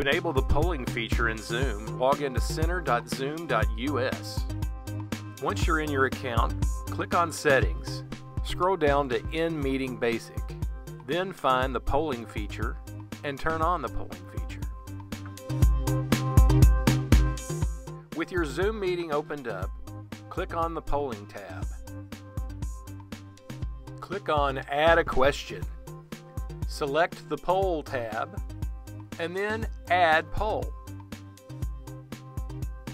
enable the polling feature in Zoom, log into centre.zoom.us. Once you're in your account, click on Settings. Scroll down to In Meeting Basic. Then find the polling feature and turn on the polling feature. With your Zoom meeting opened up, click on the Polling tab. Click on Add a Question. Select the Poll tab and then Add Poll.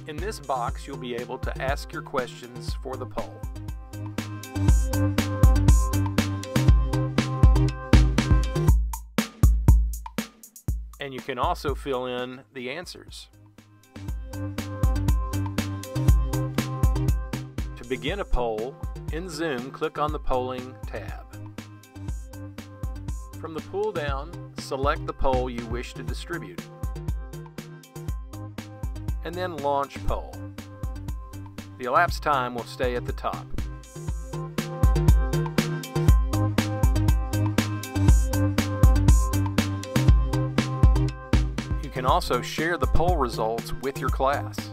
In this box, you'll be able to ask your questions for the poll. And you can also fill in the answers. To begin a poll, in Zoom, click on the Polling tab. From the pull down, select the poll you wish to distribute. And then launch poll. The elapsed time will stay at the top. You can also share the poll results with your class.